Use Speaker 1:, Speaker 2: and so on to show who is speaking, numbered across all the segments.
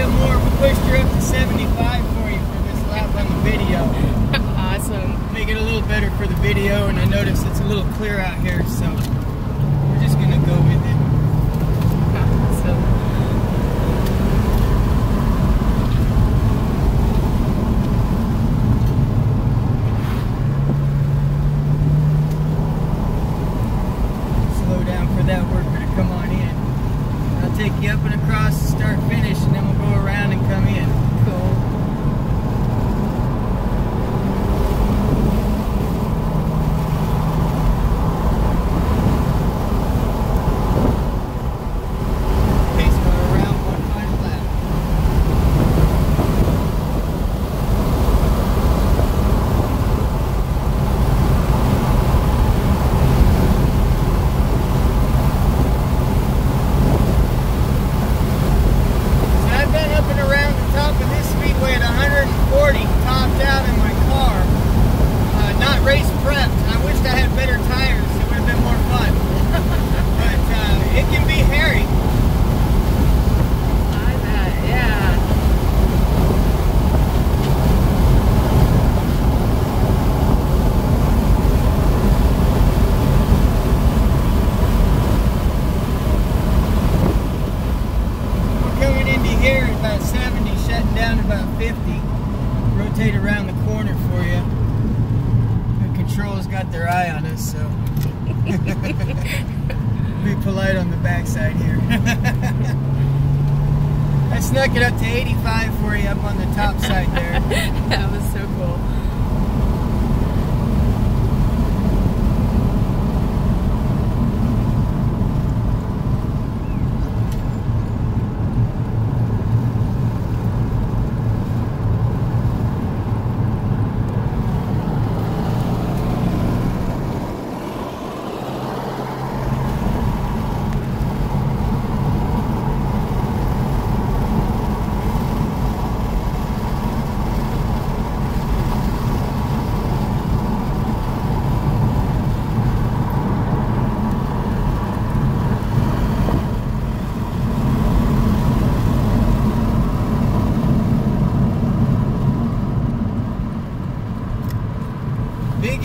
Speaker 1: bit more. We pushed her up to 75 for you for this lap on the video.
Speaker 2: awesome.
Speaker 1: Make it a little better for the video, and I noticed it's a little clear out here, so we're just gonna go with it.
Speaker 2: Awesome.
Speaker 1: Slow down for that worker to come on in. I'll take you up and across, start finish, and then we'll go around and come in.
Speaker 2: Cool.
Speaker 1: Pace car around one final lap. So I've been up and around the top of this speedway at 140, topped out in my car. Uh, not race prepped. I wished I had better tires. It would have been more fun. but uh, it can be hairy.
Speaker 2: I bet, yeah.
Speaker 1: We're coming into here at about 70, shutting down to about 50. Rotate around the corner for you. The control's got their eye on us, so be polite on the backside here. I snuck it up to 85 for you up on the top side there.
Speaker 2: that was so cool.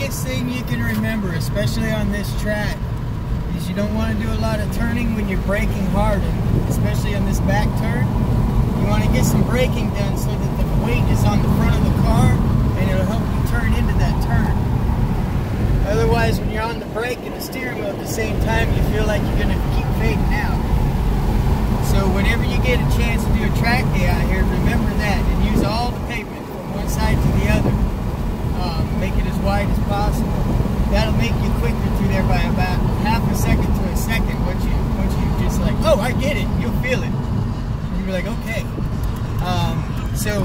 Speaker 1: Biggest thing you can remember, especially on this track, is you don't want to do a lot of turning when you're braking hard, and especially on this back turn. You want to get some braking done so that the weight is on the front of the car, and it'll help you turn into that turn. Otherwise, when you're on the brake and the steering wheel at the same time, you feel like you're going to keep fading out. So whenever you get a chance to do a track day out here, remember that and use all the pavement from one side to the other. Um, make it as wide as possible. That'll make you quicker through there by about half a second to a second. Once you once you just like, oh, I get it. You'll feel it. And you'll be like, okay. Um, so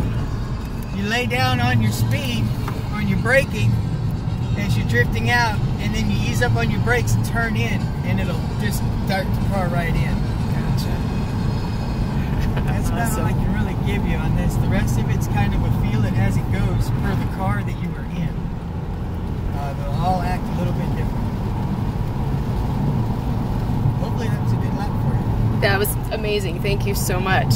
Speaker 1: you lay down on your speed on your braking as you're drifting out, and then you ease up on your brakes and turn in, and it'll just dart the car right in.
Speaker 2: Gotcha.
Speaker 1: That's about all I can really give you on this. The rest of it's kind of a feel it as it goes per the car that you were in. Uh, they'll all act a little bit different. Hopefully that was a good lap for you.
Speaker 2: That was amazing. Thank you so much.